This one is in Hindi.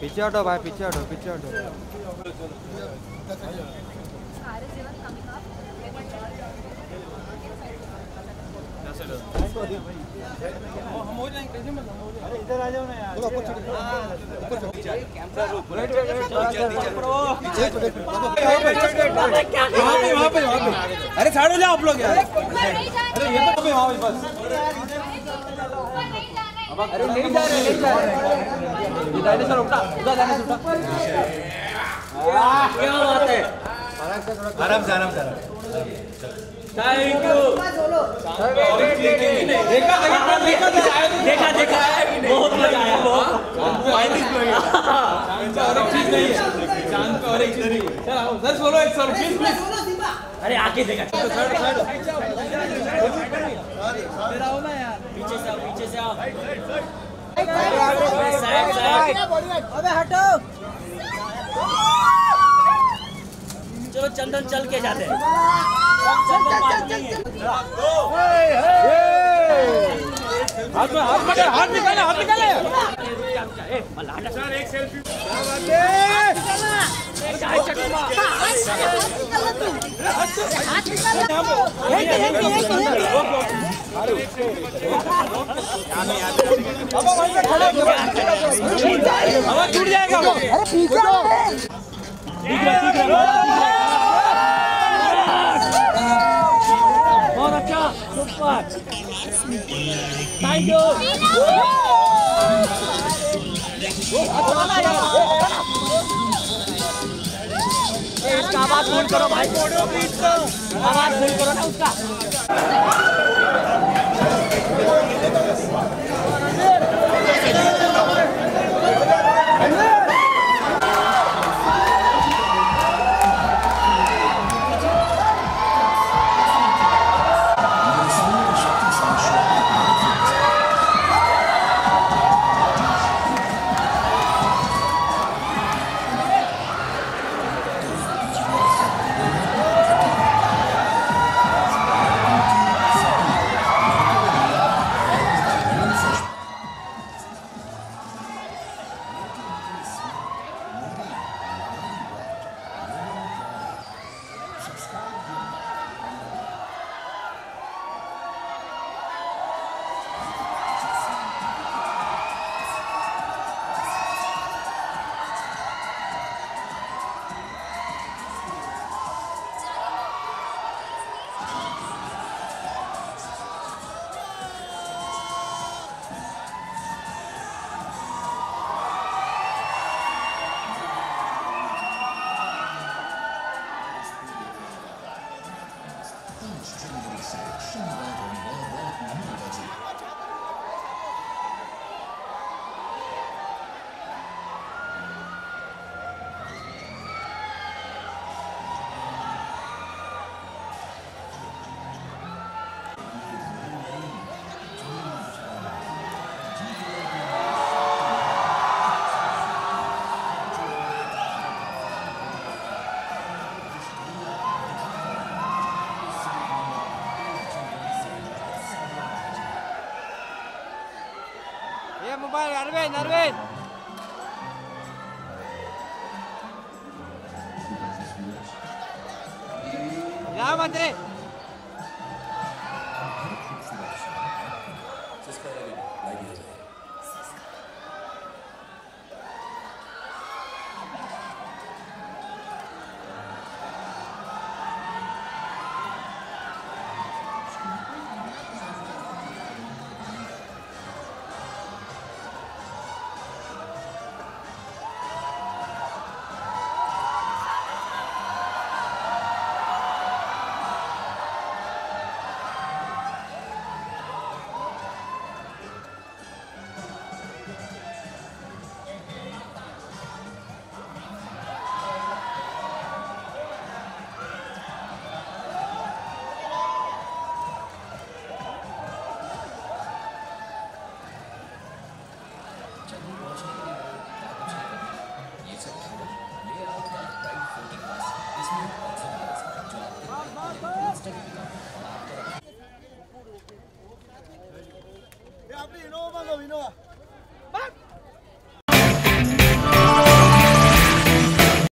पीछे हटो भाई पीछे हटो पीछे हटो सारे जीवन coming up. अरे साइड जाओ आप लोग यार जाना ये तो वहाँ पे बस। अरे नहीं जा रहे नहीं जा रहे। ये डायनासोर उठा उधर डायनासोर उठा। क्या बात है। आराम से आराम से थैंक यू देखा देखा देखा देखा बहुत मज़ा आया बहुत। और एक चीज़ नहीं है चाँद पे और एक चीज़ नहीं है। सर आओ सर सोलो एक सर प्लीज़ प्लीज़ अरे आके देखा। साइड साइड इधर आओ ना यार पीछे से आओ पीछे से आओ साइड साइड अबे हटो चलो चंदन चल के जाते हैं है हाथ में हाथ में हाथ निकाले हाथ निकाले सर एक सेल्फी टूट जाएगा वो अरे पीछे। दिख रहा दिख रहा बहुत अच्छा सुपर थैंक यू इसका आवाज़ फ़ोन करो भाई। आवाज़ फ़ोन करो ना उसका। Wars Tendency, Shin Dragon, Wild Rock, New Budget. ये मोबाइल अरविंद अरविंद या No, mando, Vinoa. ¡Vamos!